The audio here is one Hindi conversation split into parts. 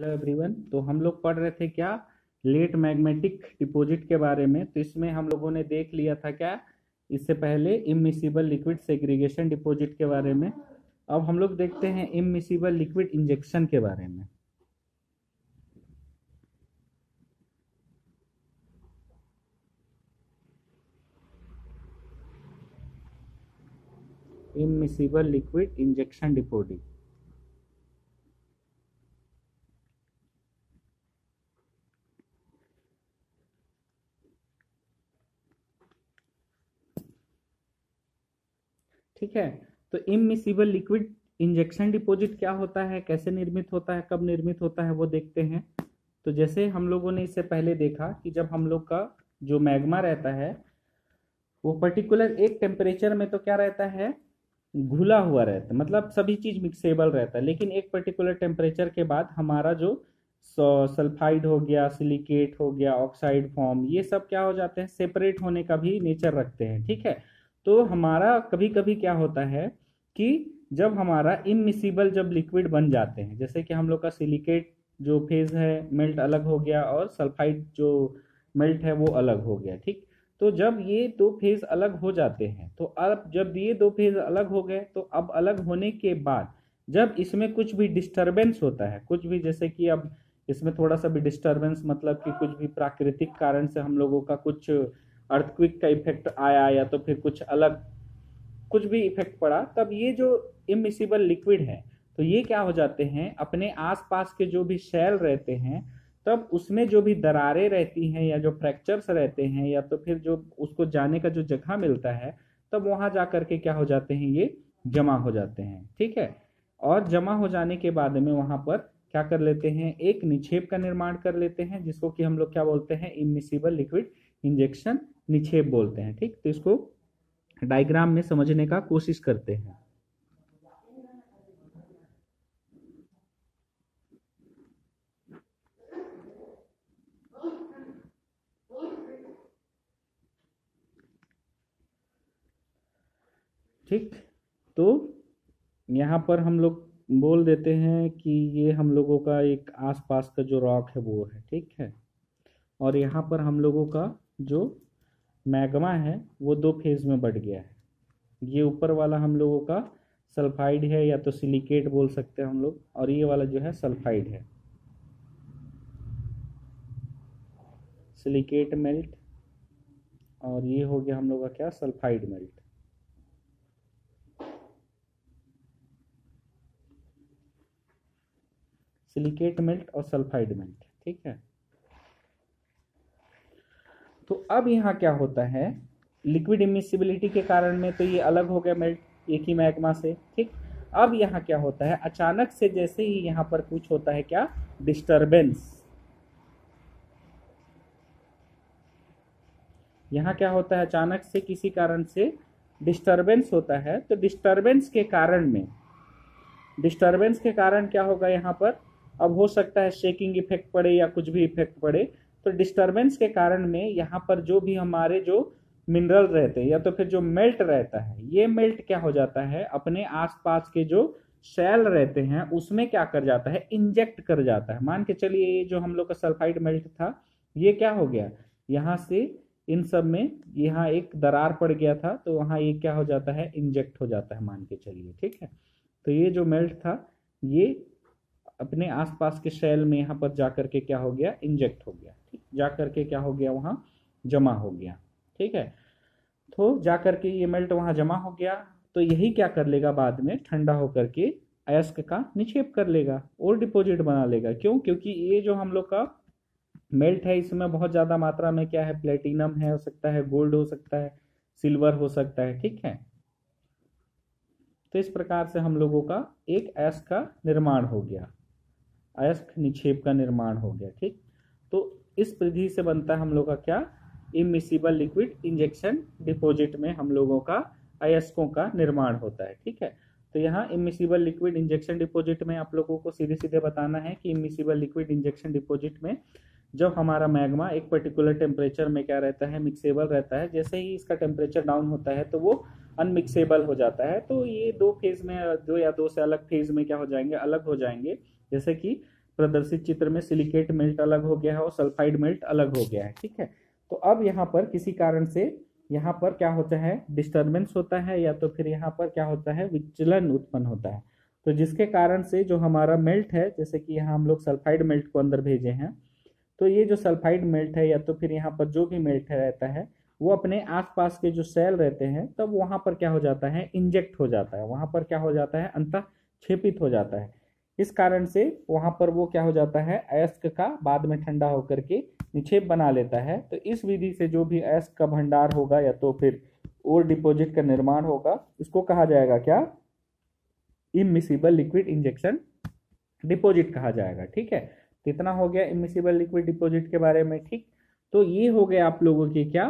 हेलो एवरीवन तो हम लोग पढ़ रहे थे क्या? लेट मैग्नेटिक डिपॉजिट के बारे में। तो इसमें हम लोगों ने देख लिया था क्या? इससे पहले इमिसिबल लिक्विड सेग्रीगेशन डिपॉजिट के बारे में। अब हम लोग देखते हैं इमिसिबल लिक्विड इंजेक्शन के बारे में। इमिसिबल लिक्विड इंजेक्शन डिपॉजिट ठीक है? तो इमिसिबल लिक्विड इंजेक्शन डिपॉजिट क्या होता है? कैसे निर्मित होता है? कब निर्मित होता है? वो देखते हैं। तो जैसे हम लोगों ने इससे पहले देखा कि जब हम लोग का जो मैग्मा रहता है, वो पर्टिकुलर एक टेम्परेचर में तो क्या रहता है? घुला हुआ रहता है। मतलब सभी चीज़ मिक्सेबल रहता है। लेकिन एक पर्टिकुलर टेम्परेचर के बाद हमारा जो सल्फाइड हो गया सिलिकेट हो गया ऑक्साइड फॉर्म ये सब क्या हो जाते हैं? सेपरेट होने का भी नेचर रखते हैं। ठीक है? तो हमारा कभी कभी क्या होता है कि जब हमारा इमिसिबल जब लिक्विड बन जाते हैं, जैसे कि हम लोग का सिलिकेट जो फ़ेज़ है, मेल्ट अलग हो गया और सल्फाइड जो मेल्ट है वो अलग हो गया, ठीक? तो जब ये दो फ़ेज़ अलग हो जाते हैं तो अब जब ये दो फ़ेज़ अलग हो गए तो अब अलग होने के बाद जब इसमें कुछ भी डिस्टरबेंस होता है, कुछ भी जैसे कि अब इसमें थोड़ा सा भी डिस्टरबेंस मतलब कि कुछ भी प्राकृतिक कारण से हम लोगों का कुछ अर्थक्विक का इफ़ेक्ट आया या तो फिर कुछ अलग, कुछ भी इफ़ेक्ट पड़ा, तब ये जो इमिसिबल लिक्विड है तो ये क्या हो जाते हैं, अपने आसपास के जो भी शैल रहते हैं, तब उसमें जो भी दरारें रहती हैं या जो फ्रैक्चर्स रहते हैं या तो फिर जो उसको जाने का जो जगह मिलता है, तब वहाँ जा करके क्या हो जाते हैं, ये जमा हो जाते हैं, ठीक है? और जमा हो जाने के बाद में वहाँ पर क्या कर लेते हैं, एक निक्षेप का निर्माण कर लेते हैं, जिसको कि हम लोग क्या बोलते हैं इमिसिबल लिक्विड इंजेक्शन निक्षेप बोलते हैं, ठीक? तो इसको डायग्राम में समझने का कोशिश करते हैं। ठीक? तो यहाँ पर हम लोग बोल देते हैं कि ये हम लोगों का एक आसपास का जो रॉक है वो है, ठीक है? और यहाँ पर हम लोगों का जो मैग्मा है, वो दो फ़ेज़ में बढ़ गया है। ये ऊपर वाला हम लोगों का सल्फाइड है, या तो सिलिकेट बोल सकते हैं हम लोग, और ये वाला जो है सल्फाइड है। सिलिकेट मेल्ट, और ये हो गया हम लोग का क्या? Sulphide melt. सिलिकेट मेल्ट और सल्फाइड मेल्ट, ठीक है? तो अब यहाँ क्या होता है? लिक्विड इमिसिबिलिटी के कारण में तो ये अलग हो गया मेल्ट एक ही मैग्मा से, ठीक? अब यहाँ क्या होता है? अचानक से जैसे ही यहाँ पर कुछ होता है क्या? डिस्टर्बेंस यहाँ क्या होता है? अचानक से किसी कारण से डिस्टरबेंस होता है तो डिस्टरबेंस के कारण में डिस्टरबेंस के कारण क्या होगा यहाँ पर? अब हो सकता है शेकिंग इफ़ेक्ट पड़े या कुछ भी इफ़ेक्ट पड़े तो डिस्टरबेंस के कारण में यहाँ पर जो भी हमारे जो मिनरल रहते हैं, या तो फिर जो मेल्ट रहता है, ये मेल्ट क्या हो जाता है? अपने आसपास के जो सेल रहते हैं, उसमें क्या कर जाता है? इंजेक्ट कर जाता है। मान के चलिए, ये जो हम लोग का सल्फाइड मेल्ट था, ये क्या हो गया? यहाँ से इन सब में यहाँ एक दरार पड़ गया था तो वहाँ ये क्या हो जाता है? इंजेक्ट हो जाता है, मान के चलिए, ठीक है? तो ये जो मेल्ट था, ये अपने आसपास के सेल में यहाँ पर जा करके क्या हो गया? इंजेक्ट हो गया, ठीक? जा करके क्या हो गया वहाँ? जमा हो गया, ठीक है? तो जा करके ये मेल्ट वहाँ जमा हो गया तो यही क्या कर लेगा बाद में? ठंडा होकर के अयस्क का निक्षेप कर लेगा और डिपॉजिट बना लेगा। क्यों? क्योंकि ये जो हम लोग का मेल्ट है, इसमें बहुत ज़्यादा मात्रा में क्या है? प्लेटिनम है, हो सकता है गोल्ड हो सकता है सिल्वर हो सकता है, ठीक है? तो इस प्रकार से हम लोगों का एक अयस्क का निर्माण हो गया। अयस्क निक्षेप का निर्माण हो गया, ठीक? तो इस विधि से बनता है हम लोग का क्या? इमिसिबल लिक्विड इंजेक्शन डिपोजिट में हम लोगों का, अयस्कों का निर्माण होता है, ठीक है? तो यहाँ इमिसिबल लिक्विड इंजेक्शन डिपोजिट में आप लोगों को सीधे सीधे बताना है कि इमिसिबल लिक्विड इंजेक्शन डिपोजिट में जब हमारा मैग्मा एक पर्टिकुलर टेम्परेचर में क्या रहता है? मिक्सेबल रहता है। जैसे ही इसका टेम्परेचर डाउन होता है तो वो अनमिक्सेबल हो जाता है। तो ये दो फ़ेज़ में, दो या दो से अलग फ़ेज़ में क्या हो जाएँगे? अलग हो जाएँगे। जैसे कि प्रदर्शित चित्र में सिलिकेट मेल्ट अलग हो गया है और सल्फाइड मेल्ट अलग हो गया है, ठीक है? तो अब यहाँ पर किसी कारण से यहाँ पर क्या होता है? डिस्टर्बेंस होता है या तो फिर यहाँ पर क्या होता है? विचलन उत्पन्न होता है। तो जिसके कारण से जो हमारा मेल्ट है, जैसे कि यहाँ हम लोग सल्फाइड मेल्ट को अंदर भेजे हैं तो ये जो सल्फाइड मेल्ट है या तो फिर यहाँ पर जो भी मेल्ट रहता है, वो अपने आसपास के जो सेल रहते हैं, तब वहाँ पर क्या हो जाता है? इंजेक्ट हो जाता है। वहाँ पर क्या हो जाता है? अंत क्षेपित हो जाता है। इस कारण से वहाँ पर वो क्या हो जाता है, अयस्क का बाद में ठंडा होकर के निक्षेप बना लेता है। तो इस विधि से जो भी अयस्क का भंडार होगा या तो फिर और डिपॉजिट का निर्माण होगा, इसको कहा जाएगा क्या? इमिसिबल लिक्विड इंजेक्शन डिपॉजिट कहा जाएगा, ठीक है? तो इतना हो गया इमिसिबल लिक्विड डिपॉजिट के बारे में, ठीक? तो ये हो गया आप लोगों के क्या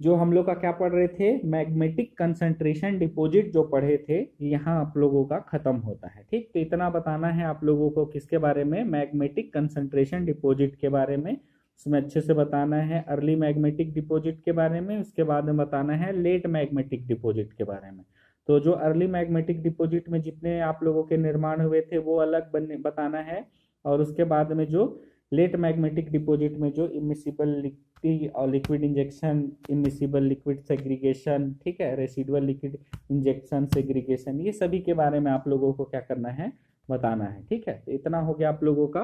जो हम लोग का क्या पढ़ रहे थे? मैग्नेटिक कंसंट्रेशन डिपॉजिट जो पढ़े थे, यहाँ आप लोगों का खत्म होता है, ठीक? तो इतना बताना है आप लोगों को किसके बारे में? मैग्नेटिक कंसंट्रेशन डिपॉजिट के बारे में। उसमें अच्छे से बताना है अर्ली मैग्नेटिक डिपॉजिट के बारे में, उसके बाद में बताना है लेट मैग्नेटिक डिपॉजिट के बारे में। तो जो अर्ली मैग्नेटिक डिपॉजिट में जितने आप लोगों के निर्माण हुए थे, वो अलग बनने बताना है। और उसके बाद में जो लेट मैग्नेटिक डिपॉजिट में जो इमिसिबल और liquid injection immiscible liquid segregation ठीक है? रेसिडुअल लिक्विड इंजेक्शन सेग्रीगेशन ये सभी के बारे में आप लोगों को क्या करना है? बताना है, ठीक है? तो इतना हो गया आप लोगों का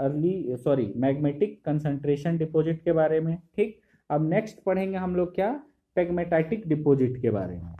early sorry magnetic concentration deposit के बारे में, ठीक? अब नेक्स्ट पढ़ेंगे हम लोग क्या? पेगमेटाइटिक डिपॉजिट के बारे में।